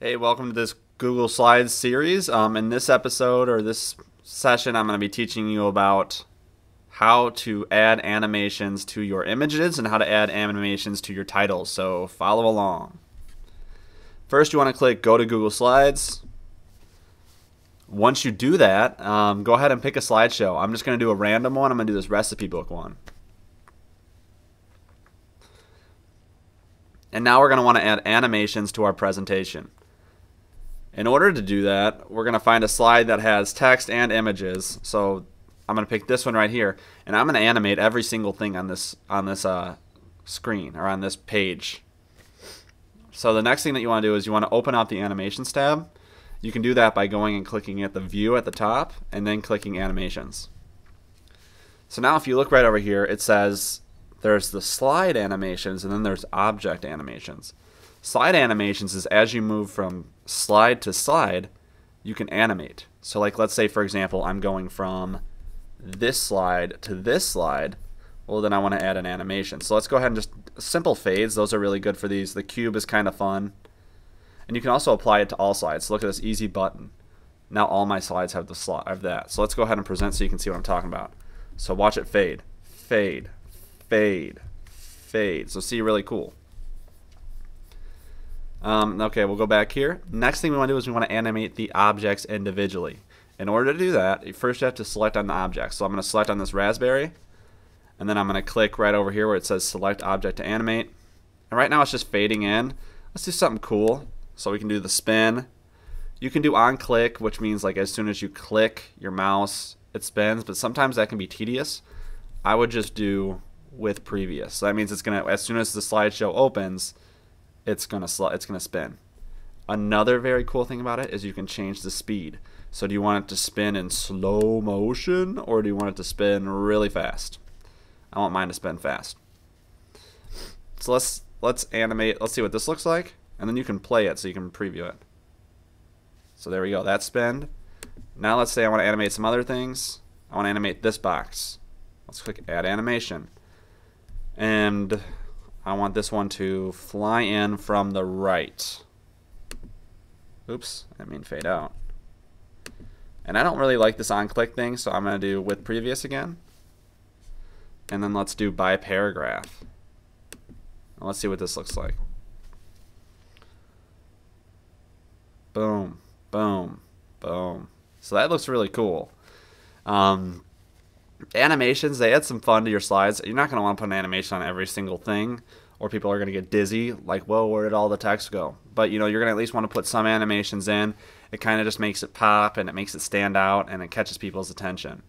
Hey, welcome to this Google Slides series. Um, in this episode or this session, I'm going to be teaching you about how to add animations to your images and how to add animations to your titles. So follow along. First, you want to click Go to Google Slides. Once you do that, um, go ahead and pick a slideshow. I'm just going to do a random one. I'm going to do this recipe book one. And now we're going to want to add animations to our presentation. In order to do that, we're going to find a slide that has text and images. So I'm going to pick this one right here, and I'm going to animate every single thing on this on this uh, screen or on this page. So the next thing that you want to do is you want to open up the animations tab. You can do that by going and clicking at the view at the top and then clicking animations. So now if you look right over here, it says there's the slide animations and then there's object animations. Slide animations is as you move from slide to slide, you can animate. So like let's say for example I'm going from this slide to this slide, well then I want to add an animation. So let's go ahead and just simple fades, those are really good for these. The cube is kind of fun. And you can also apply it to all slides. Look at this easy button. Now all my slides have the slot of that. So let's go ahead and present so you can see what I'm talking about. So watch it fade, fade, fade, fade. So see really cool. Um, okay, we'll go back here. Next thing we want to do is we want to animate the objects individually. In order to do that, first you have to select on the object. So I'm going to select on this raspberry, and then I'm going to click right over here where it says select object to animate. And right now it's just fading in. Let's do something cool. So we can do the spin. You can do on click, which means like as soon as you click your mouse, it spins, but sometimes that can be tedious. I would just do with previous. So that means it's to, as soon as the slideshow opens, it's gonna it's gonna spin. Another very cool thing about it is you can change the speed. So do you want it to spin in slow motion or do you want it to spin really fast? I want mine to spin fast. So let's let's animate. Let's see what this looks like, and then you can play it so you can preview it. So there we go. that's spend. Now let's say I want to animate some other things. I want to animate this box. Let's click Add Animation. And I want this one to fly in from the right. Oops, I mean fade out. And I don't really like this on click thing, so I'm going to do with previous again. And then let's do by paragraph. let's see what this looks like. Boom, boom, boom. So that looks really cool. Um, animations, they add some fun to your slides. You're not going to want to put an animation on every single thing, or people are going to get dizzy, like, whoa, where did all the text go? But, you know, you're going to at least want to put some animations in. It kind of just makes it pop, and it makes it stand out, and it catches people's attention.